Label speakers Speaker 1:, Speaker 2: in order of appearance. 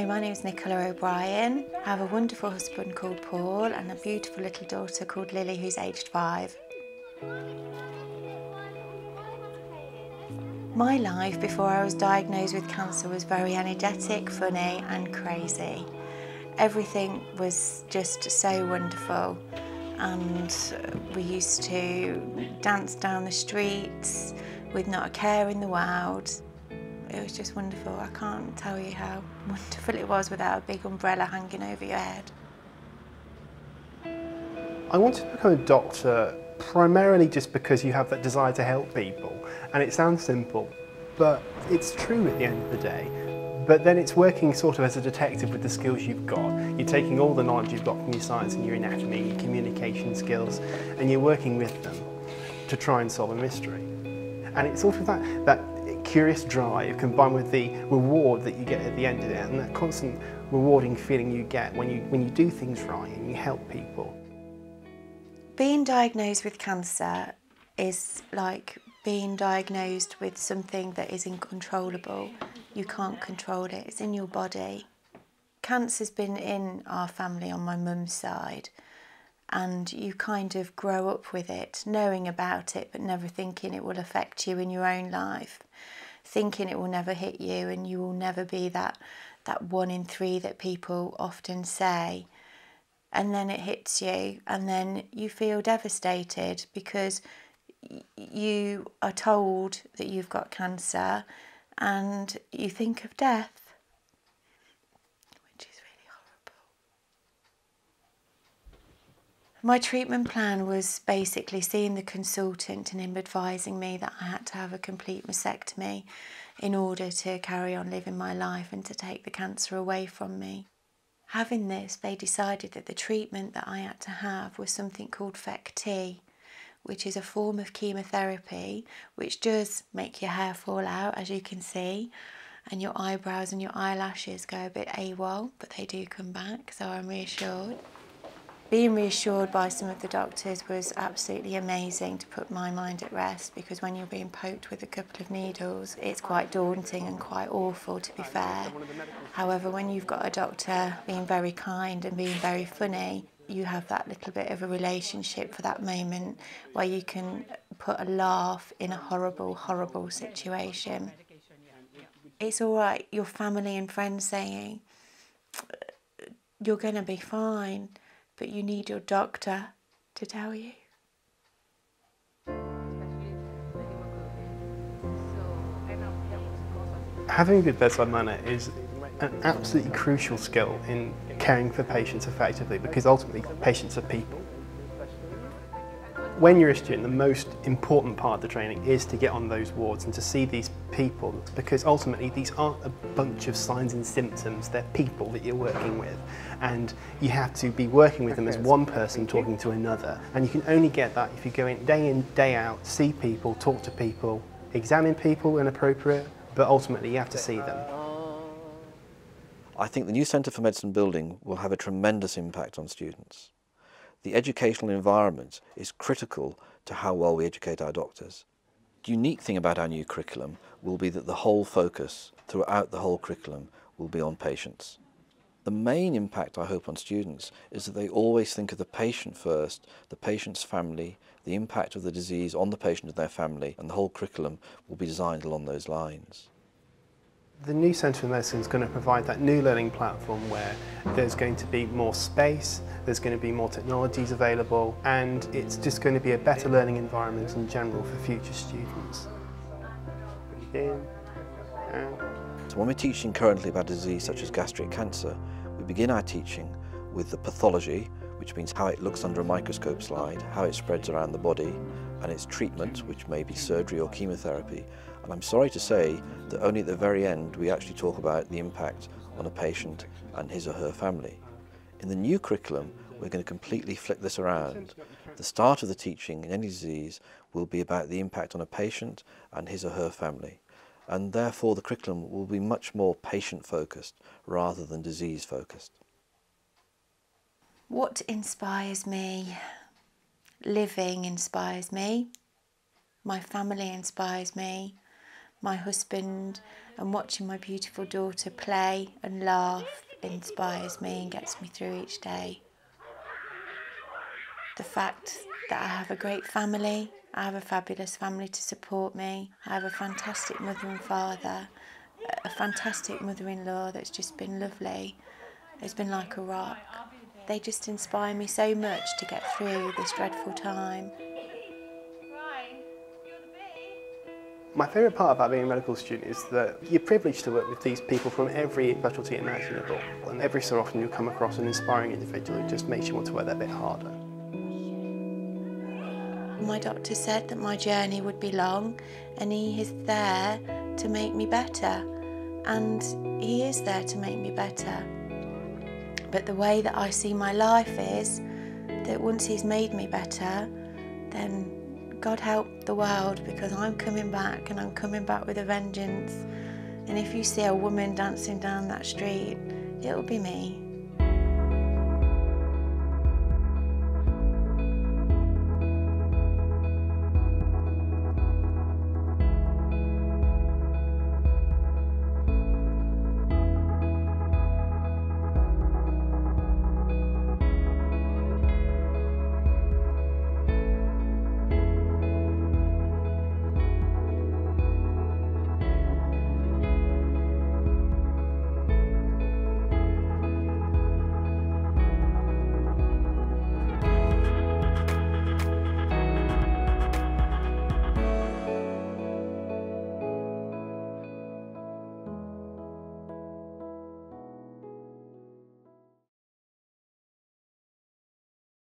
Speaker 1: Hi, my name is Nicola O'Brien. I have a wonderful husband called Paul and a beautiful little daughter called Lily who's aged five. My life before I was diagnosed with cancer was very energetic, funny and crazy. Everything was just so wonderful and we used to dance down the streets with not a care in the world. It was just wonderful. I can't tell you how wonderful it was without a big umbrella hanging over your head.
Speaker 2: I wanted to become a doctor primarily just because you have that desire to help people. And it sounds simple, but it's true at the end of the day. But then it's working sort of as a detective with the skills you've got. You're taking all the knowledge you've got from your science and your anatomy, and your communication skills, and you're working with them to try and solve a mystery. And it's sort of that, that curious drive combined with the reward that you get at the end of it and that constant rewarding feeling you get when you, when you do things right and you help people.
Speaker 1: Being diagnosed with cancer is like being diagnosed with something that is uncontrollable. You can't control it, it's in your body. Cancer's been in our family on my mum's side and you kind of grow up with it, knowing about it but never thinking it will affect you in your own life. Thinking it will never hit you and you will never be that that one in three that people often say. And then it hits you and then you feel devastated because you are told that you've got cancer and you think of death My treatment plan was basically seeing the consultant and him advising me that I had to have a complete mastectomy in order to carry on living my life and to take the cancer away from me. Having this, they decided that the treatment that I had to have was something called FEC-T, which is a form of chemotherapy which does make your hair fall out, as you can see, and your eyebrows and your eyelashes go a bit AWOL, but they do come back, so I'm reassured. Being reassured by some of the doctors was absolutely amazing to put my mind at rest because when you're being poked with a couple of needles, it's quite daunting and quite awful to be fair. However, when you've got a doctor being very kind and being very funny, you have that little bit of a relationship for that moment where you can put a laugh in a horrible, horrible situation. It's all right, your family and friends saying, you're going to be fine but you need your doctor to tell you.
Speaker 2: Having a good bedside manner is an absolutely crucial skill in caring for patients effectively because ultimately patients are people when you're a student, the most important part of the training is to get on those wards and to see these people because ultimately these aren't a bunch of signs and symptoms, they're people that you're working with. And you have to be working with them as one person talking to another. And you can only get that if you go in day in, day out, see people, talk to people, examine people when appropriate, but ultimately you have to see them.
Speaker 3: I think the new Centre for Medicine building will have a tremendous impact on students the educational environment is critical to how well we educate our doctors. The unique thing about our new curriculum will be that the whole focus throughout the whole curriculum will be on patients. The main impact I hope on students is that they always think of the patient first, the patient's family, the impact of the disease on the patient and their family, and the whole curriculum will be designed along those lines.
Speaker 2: The new Centre for Medicine is going to provide that new learning platform where there's going to be more space, there's going to be more technologies available, and it's just going to be a better learning environment in general for future students.
Speaker 3: So when we're teaching currently about a disease such as gastric cancer, we begin our teaching with the pathology, which means how it looks under a microscope slide, how it spreads around the body, and its treatment, which may be surgery or chemotherapy, and I'm sorry to say that only at the very end we actually talk about the impact on a patient and his or her family. In the new curriculum, we're going to completely flip this around. The start of the teaching in any disease will be about the impact on a patient and his or her family. And therefore the curriculum will be much more patient focused rather than disease focused.
Speaker 1: What inspires me? Living inspires me. My family inspires me my husband and watching my beautiful daughter play and laugh inspires me and gets me through each day. The fact that I have a great family, I have a fabulous family to support me, I have a fantastic mother and father, a fantastic mother in law that's just been lovely, it's been like a rock. They just inspire me so much to get through this dreadful time.
Speaker 2: My favourite part about being a medical student is that you're privileged to work with these people from every specialty imaginable and every so often you come across an inspiring individual who just makes you want to work that bit harder.
Speaker 1: My doctor said that my journey would be long and he is there to make me better and he is there to make me better. But the way that I see my life is that once he's made me better, then God help the world because I'm coming back and I'm coming back with a vengeance. And if you see a woman dancing down that street, it'll be me.